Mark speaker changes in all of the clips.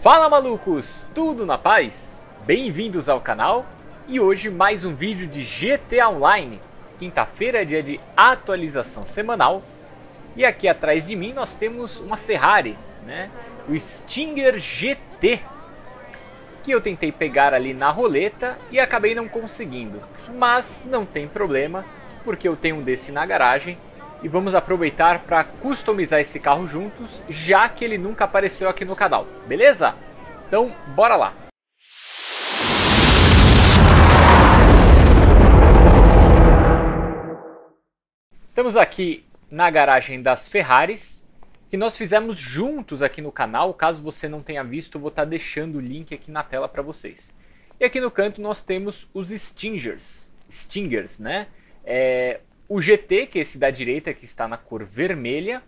Speaker 1: Fala malucos, tudo na paz? Bem-vindos ao canal e hoje mais um vídeo de GTA Online. Quinta-feira é dia de atualização semanal e aqui atrás de mim nós temos uma Ferrari, né? O Stinger GT que eu tentei pegar ali na roleta e acabei não conseguindo, mas não tem problema porque eu tenho um desse na garagem e vamos aproveitar para customizar esse carro juntos, já que ele nunca apareceu aqui no canal, beleza? Então, bora lá! Estamos aqui na garagem das Ferraris, que nós fizemos juntos aqui no canal. Caso você não tenha visto, vou estar deixando o link aqui na tela para vocês. E aqui no canto nós temos os Stingers, Stingers, né? É, o GT, que é esse da direita, que está na cor vermelha,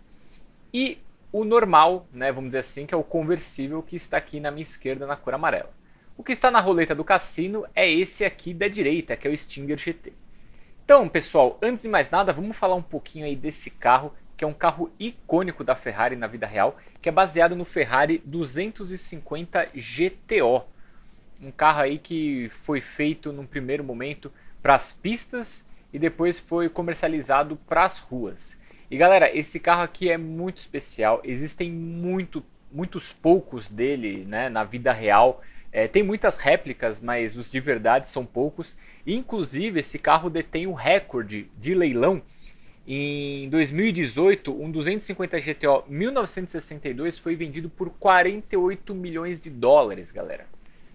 Speaker 1: e o normal, né, vamos dizer assim, que é o conversível, que está aqui na minha esquerda na cor amarela. O que está na roleta do cassino é esse aqui da direita, que é o Stinger GT. Então, pessoal, antes de mais nada, vamos falar um pouquinho aí desse carro, que é um carro icônico da Ferrari na vida real, que é baseado no Ferrari 250 GTO. Um carro aí que foi feito num primeiro momento para as pistas e depois foi comercializado para as ruas. E galera, esse carro aqui é muito especial, existem muito, muitos poucos dele né, na vida real. É, tem muitas réplicas, mas os de verdade são poucos. Inclusive, esse carro detém o recorde de leilão. Em 2018, um 250 GTO 1962 foi vendido por 48 milhões de dólares, galera.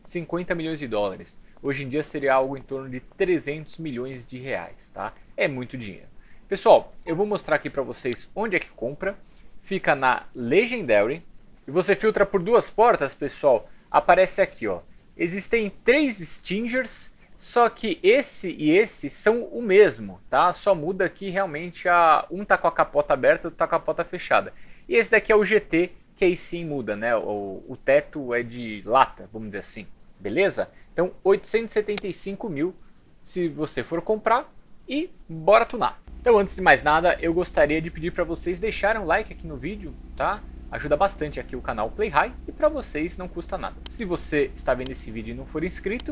Speaker 1: 50 milhões de dólares. Hoje em dia seria algo em torno de 300 milhões de reais, tá? É muito dinheiro. Pessoal, eu vou mostrar aqui para vocês onde é que compra. Fica na Legendary. E você filtra por duas portas, pessoal. Aparece aqui, ó. Existem três Stingers, só que esse e esse são o mesmo, tá? Só muda aqui realmente a um tá com a capota aberta, outro tá com a capota fechada. E esse daqui é o GT, que aí sim muda, né? O, o teto é de lata, vamos dizer assim. Beleza? Então, 875 mil se você for comprar e bora tunar. Então, antes de mais nada, eu gostaria de pedir para vocês deixarem um like aqui no vídeo, tá? Ajuda bastante aqui o canal Play High e para vocês não custa nada. Se você está vendo esse vídeo e não for inscrito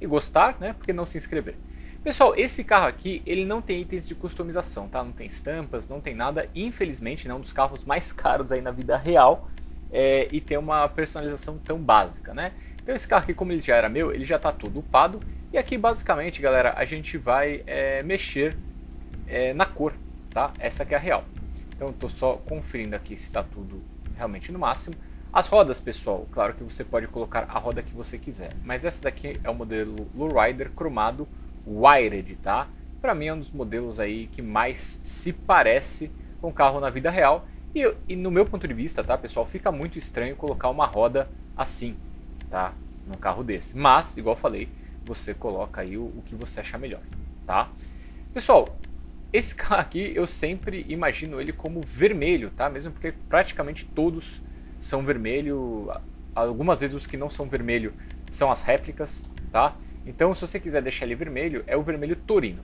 Speaker 1: e gostar, né, por que não se inscrever? Pessoal, esse carro aqui, ele não tem itens de customização, tá? Não tem estampas, não tem nada. Infelizmente, é um dos carros mais caros aí na vida real é, e tem uma personalização tão básica, né? Então esse carro aqui, como ele já era meu, ele já está todo upado. E aqui basicamente, galera, a gente vai é, mexer é, na cor, tá? Essa aqui é a real. Então eu estou só conferindo aqui se está tudo realmente no máximo. As rodas, pessoal, claro que você pode colocar a roda que você quiser. Mas essa daqui é o modelo Lowrider cromado Wired, tá? Para mim é um dos modelos aí que mais se parece com o carro na vida real. E, e no meu ponto de vista, tá, pessoal, fica muito estranho colocar uma roda assim, tá? Num carro desse. Mas, igual falei, você coloca aí o, o que você achar melhor, tá? Pessoal, esse carro aqui eu sempre imagino ele como vermelho, tá? Mesmo porque praticamente todos são vermelho. Algumas vezes os que não são vermelho são as réplicas, tá? Então, se você quiser deixar ele vermelho, é o vermelho torino.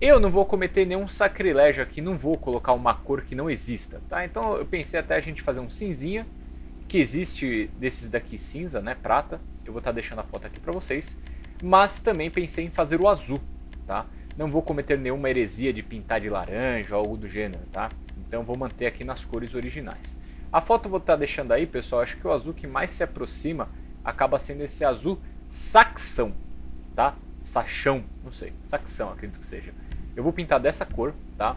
Speaker 1: Eu não vou cometer nenhum sacrilégio aqui, não vou colocar uma cor que não exista, tá? Então eu pensei até a gente fazer um cinzinha que existe desses daqui cinza, né, prata. Eu vou estar tá deixando a foto aqui para vocês. Mas também pensei em fazer o azul, tá? Não vou cometer nenhuma heresia de pintar de laranja ou algo do gênero, tá? Então vou manter aqui nas cores originais. A foto eu vou estar tá deixando aí, pessoal. Acho que o azul que mais se aproxima acaba sendo esse azul saxão, tá? Sachão, não sei. Saxão, acredito que seja. Eu vou pintar dessa cor, tá?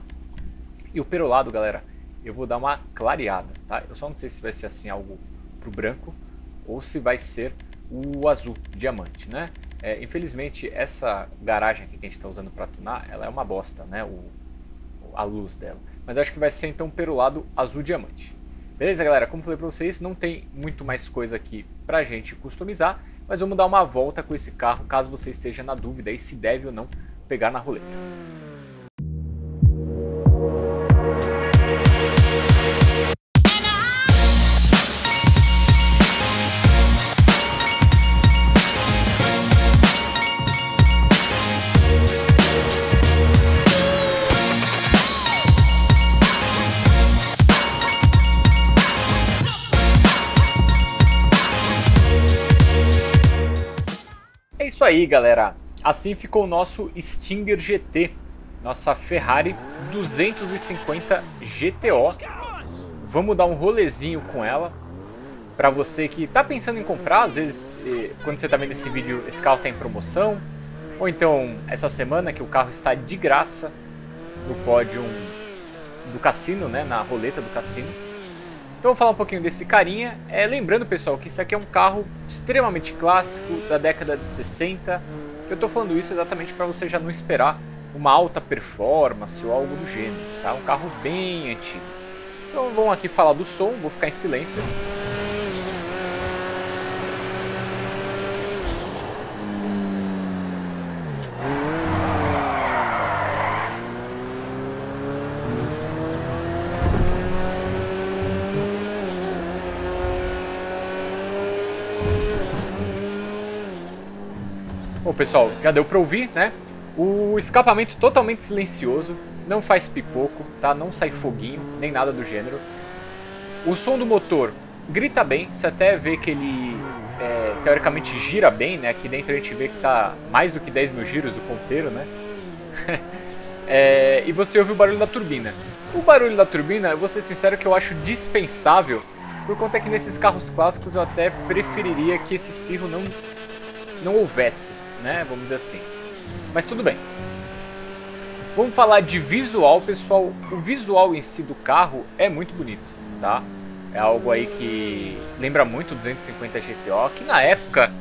Speaker 1: E o perolado, galera, eu vou dar uma clareada, tá? Eu só não sei se vai ser assim algo pro branco ou se vai ser o azul, diamante, né? É, infelizmente, essa garagem aqui que a gente está usando para tunar, ela é uma bosta, né? O, a luz dela. Mas acho que vai ser então perolado azul diamante. Beleza, galera? Como falei para vocês, não tem muito mais coisa aqui pra gente customizar, mas vamos dar uma volta com esse carro, caso você esteja na dúvida aí se deve ou não pegar na roleta. Isso aí, galera. Assim ficou o nosso Stinger GT, nossa Ferrari 250 GTO. Vamos dar um rolezinho com ela. Para você que está pensando em comprar, às vezes, quando você está vendo esse vídeo, esse carro está em promoção. Ou então, essa semana que o carro está de graça no pódio do cassino, né, na roleta do cassino. Então vou falar um pouquinho desse carinha. É, lembrando, pessoal, que isso aqui é um carro extremamente clássico da década de 60. Eu estou falando isso exatamente para você já não esperar uma alta performance ou algo do gênero. Tá? Um carro bem antigo. Então vamos aqui falar do som, vou ficar em silêncio. Bom, pessoal, já deu para ouvir, né? O escapamento totalmente silencioso, não faz pipoco, tá? Não sai foguinho, nem nada do gênero. O som do motor grita bem, você até vê que ele é, teoricamente gira bem, né? Aqui dentro a gente vê que tá mais do que 10 mil giros o ponteiro, né? é, e você ouve o barulho da turbina. O barulho da turbina, eu vou ser sincero que eu acho dispensável, por conta que nesses carros clássicos eu até preferiria que esse espirro não, não houvesse né? Vamos dizer assim. Mas tudo bem. Vamos falar de visual, pessoal. O visual em si do carro é muito bonito, tá? É algo aí que lembra muito o 250 GTO, que na época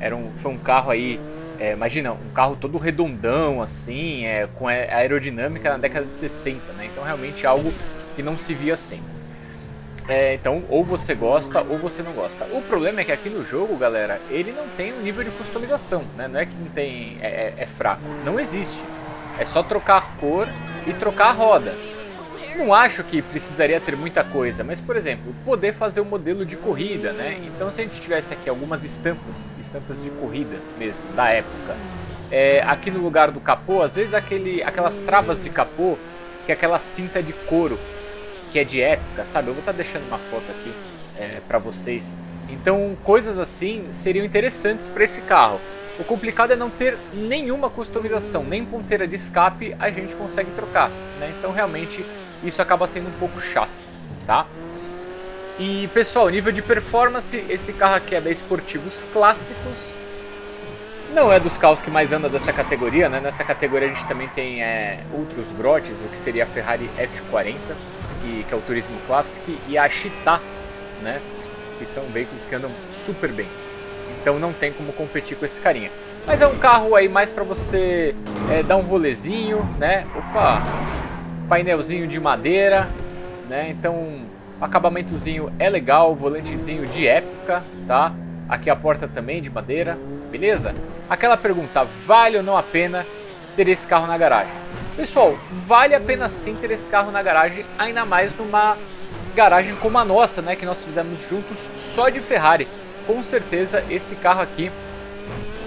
Speaker 1: era um, foi um carro aí, é, imagina, um carro todo redondão, assim, é, com aerodinâmica na década de 60, né? Então realmente é algo que não se via assim. É, então, ou você gosta ou você não gosta. O problema é que aqui no jogo, galera, ele não tem um nível de customização, né? Não é que não tem, é, é, é fraco. Não existe. É só trocar a cor e trocar a roda. Não acho que precisaria ter muita coisa, mas por exemplo, poder fazer o um modelo de corrida, né? Então se a gente tivesse aqui algumas estampas, estampas de corrida mesmo, da época, é, aqui no lugar do capô, às vezes aquele, aquelas travas de capô, que é aquela cinta de couro, que é de época, sabe? Eu vou estar tá deixando uma foto aqui é, para vocês. Então, coisas assim seriam interessantes para esse carro. O complicado é não ter nenhuma customização, nem ponteira de escape a gente consegue trocar, né? Então, realmente, isso acaba sendo um pouco chato, tá? E, pessoal, nível de performance, esse carro aqui é da Esportivos Clássicos. Não é dos carros que mais anda dessa categoria, né? Nessa categoria a gente também tem é, outros brotes, o que seria a Ferrari F40 que, que é o Turismo Classic, e a Chita, né? Que são veículos que andam super bem. Então não tem como competir com esse carinha. Mas é um carro aí mais para você é, dar um rolezinho, né? Opa! Painelzinho de madeira, né? Então acabamentozinho é legal, volantezinho de época, tá? Aqui a porta também de madeira, beleza? Aquela pergunta, vale ou não a pena ter esse carro na garagem? Pessoal, vale a pena sim ter esse carro na garagem, ainda mais numa garagem como a nossa, né, que nós fizemos juntos só de Ferrari. Com certeza esse carro aqui,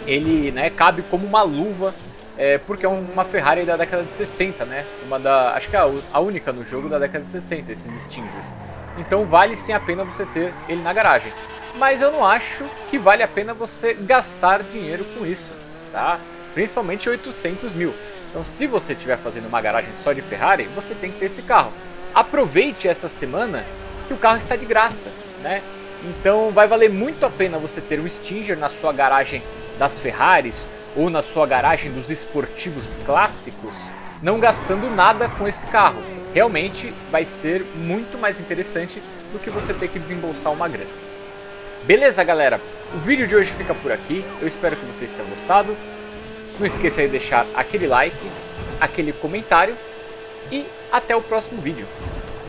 Speaker 1: ele né, cabe como uma luva, é, porque é uma Ferrari da década de 60, né? Uma da, acho que é a única no jogo da década de 60, esses Stingers. Então vale sim a pena você ter ele na garagem. Mas eu não acho que vale a pena você gastar dinheiro com isso, tá? Principalmente 800 mil. Então, se você estiver fazendo uma garagem só de Ferrari, você tem que ter esse carro. Aproveite essa semana que o carro está de graça, né? Então, vai valer muito a pena você ter um Stinger na sua garagem das Ferraris ou na sua garagem dos esportivos clássicos, não gastando nada com esse carro. Realmente vai ser muito mais interessante do que você ter que desembolsar uma grana. Beleza, galera? O vídeo de hoje fica por aqui. Eu espero que vocês tenham gostado. Não esqueça de deixar aquele like, aquele comentário e até o próximo vídeo.